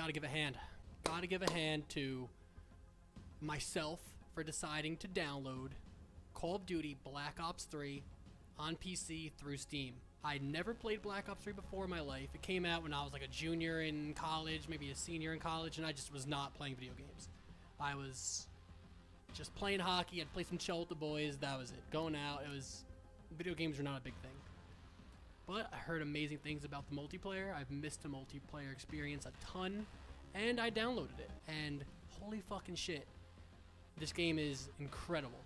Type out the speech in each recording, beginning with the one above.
gotta give a hand. Gotta give a hand to myself for deciding to download Call of Duty Black Ops 3 on PC through Steam. I never played Black Ops 3 before in my life. It came out when I was like a junior in college, maybe a senior in college, and I just was not playing video games. I was just playing hockey. I'd play some chill with the boys. That was it. Going out. It was video games were not a big thing. But I heard amazing things about the multiplayer. I've missed the multiplayer experience a ton, and I downloaded it. And holy fucking shit, this game is incredible,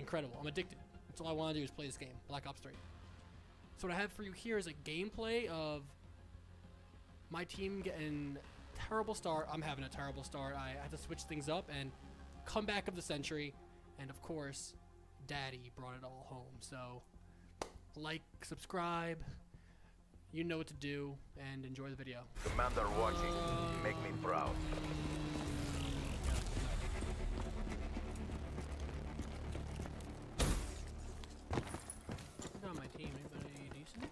incredible. I'm addicted. That's all I want to do is play this game, Black Ops 3. So what I have for you here is a gameplay of my team getting terrible start. I'm having a terrible start. I had to switch things up and comeback of the century, and of course, Daddy brought it all home. So like, subscribe. You know what to do, and enjoy the video. Commander watching. Make me proud. Who's on my team? Anybody decent?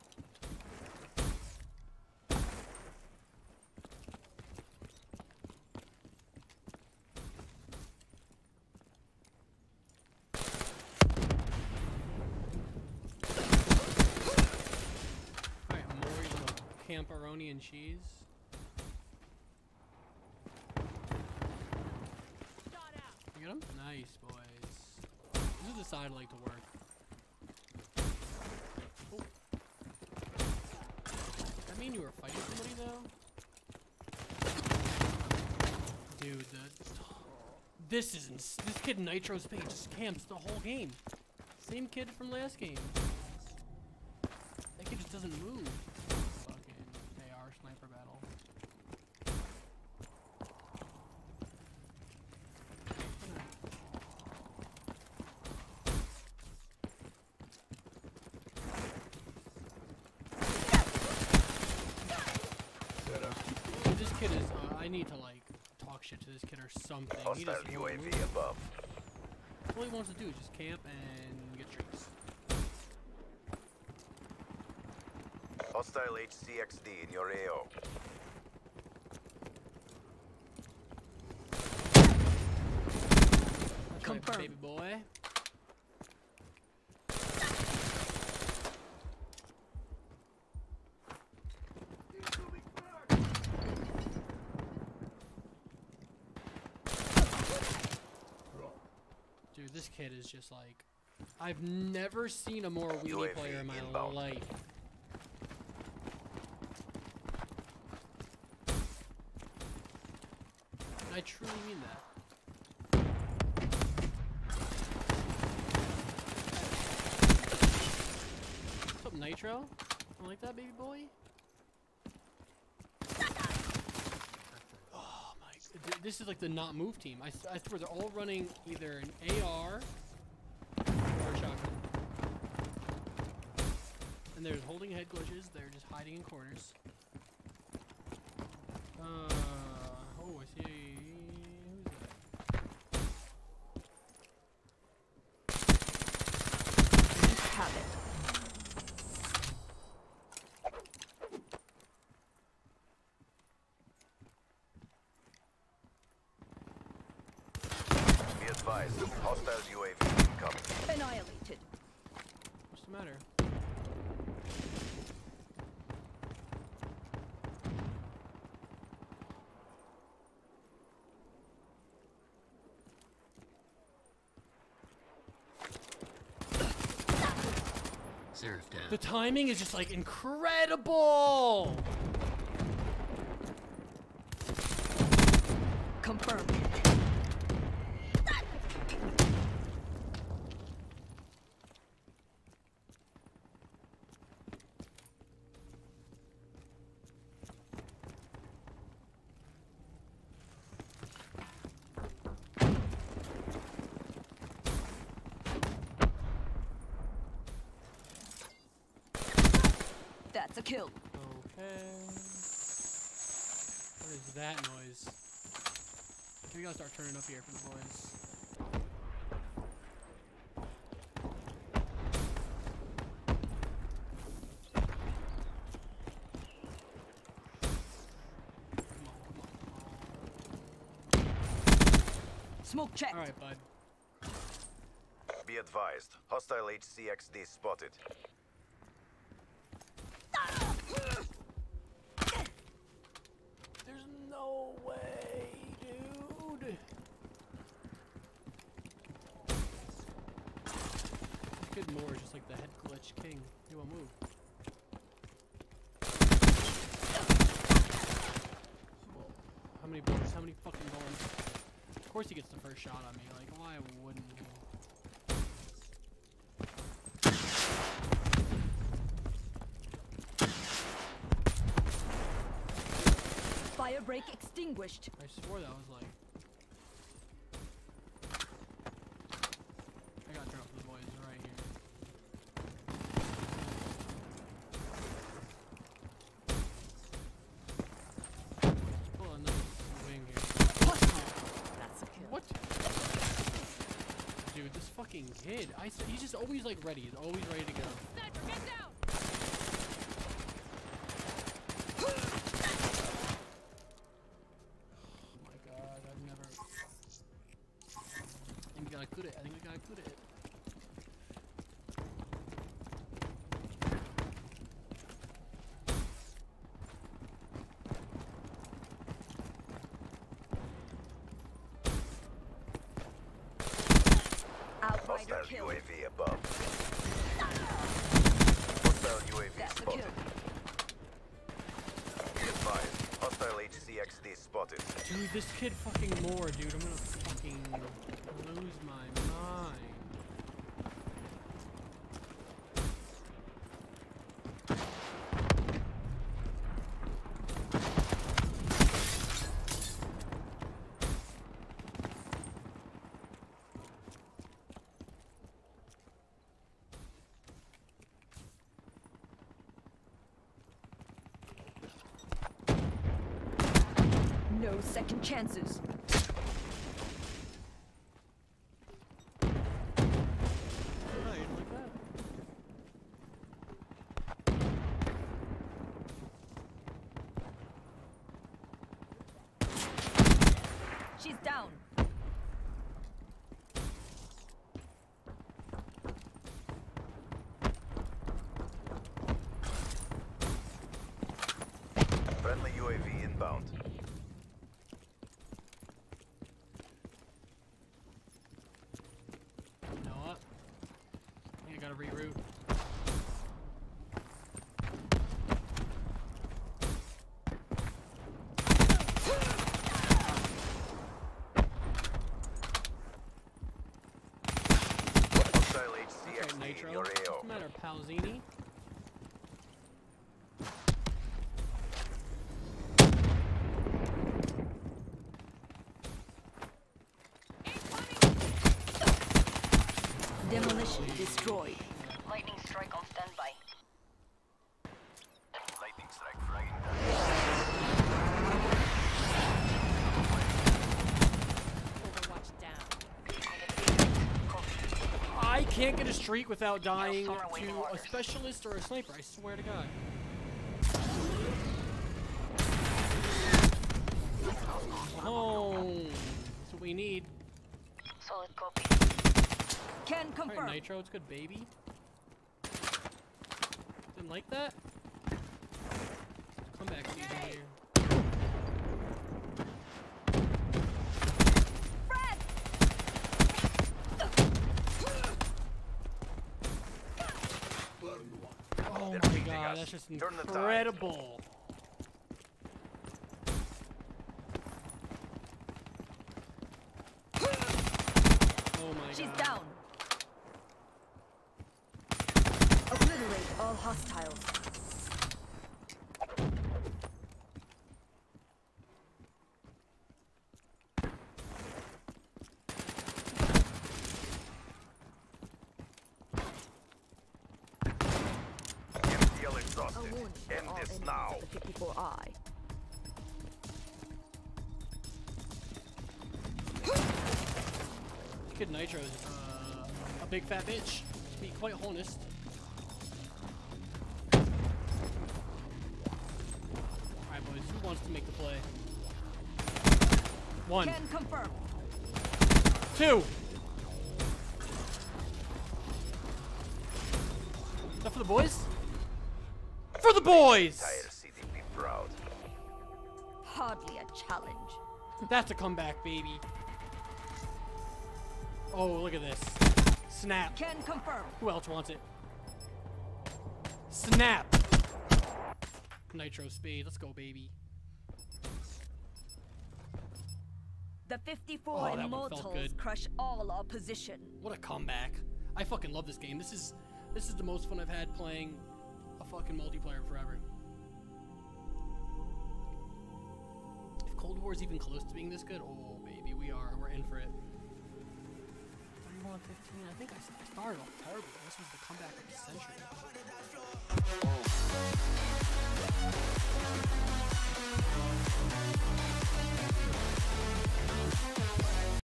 Alright, Maury with and cheese. You get him? Nice, boys. This is the side I like to work. Oh. That mean you were fighting somebody though? Dude, the this is this kid Nitro's page just camps the whole game. Same kid from last game. That kid just doesn't move. Fucking AR sniper battle. Dude, This kid is. Uh, I need to like talk shit to this kid or something. He Hostile just won't UAV move. above. All he wants to do is just camp and get trees. Hostile HCXD in your AO. Confirm. baby boy. Kid is just like I've never seen a more wheelie UAV player in my inbound. life. And I truly mean that. What's up, Nitro? You like that, baby boy? Oh my! th- This is like the not move team. I swear they're all running either an AR or a shotgun. And they're holding head glitches. They're just hiding in corners. Uh, oh, I see. Who's that? Have it. Be advised. Hostile UAV incoming. Annihilated. What's the matter? Seraph down. The timing is just like incredible. Confirmed. kill. Okay. What is that noise? Can we gotta start turning up here for the boys? Smoke check. All right, bud. Be advised. Hostile HCXD spotted. No way, dude. Kid Moore is just like the head glitch king. He won't move. How many bullets? How many fucking bullets? Of course he gets the first shot on me. Like, why wouldn't he? Firebreak extinguished. I swore that was like. I got drop for the boys right here. Pull a wing here. That's a kill. What? Dude, this fucking kid. I he's just always like ready. He's always ready to go. Oh my god, I've never. I think we got good at. I think we got good at it. Outrider Hostile kill. UAV above. Hostile UAV That's a spotted. Be advised. Hostile HCXD spotted. Dude, this kid fucking more, dude. I'm gonna fucking lose my Second chances. She's down. Friendly UAV inbound. You know what? I think I gotta reroute. Hostile That's right, HCXD in Nitro. your What's AO. the matter, Palzini? Demolition destroyed. Lightning strike on standby. Lightning strike fragging. Overwatch down. I can't get a streak without dying some to a specialist or a sniper. I swear to God. Oh, that's what we need. Solid copy. Can All confirm. right, Nitro, it's good, baby. Didn't like that? Comeback season here. Oh They're my god, us. that's just Turn the incredible. Oh my She's god. down. All hostiles. MTL exhausted. End this now. of 54i. Kid Nitro's uh, a big fat bitch, to be quite honest. Wants to make the play? One. Can confirm. Two. Is that for the boys? For the boys! Entire CDP proud. Hardly a challenge. That's a comeback, baby. Oh, look at this. Snap. Can confirm. Who else wants it? Snap. Nitro speed. Let's go, baby. The 54 oh, immortals crush all opposition. What a comeback. I fucking love this game. This is this is the most fun I've had playing a fucking multiplayer forever. If Cold War is even close to being this good, oh baby, we are. We're in for it. 31 15. I think I, I started off terrible. This was the comeback of the century.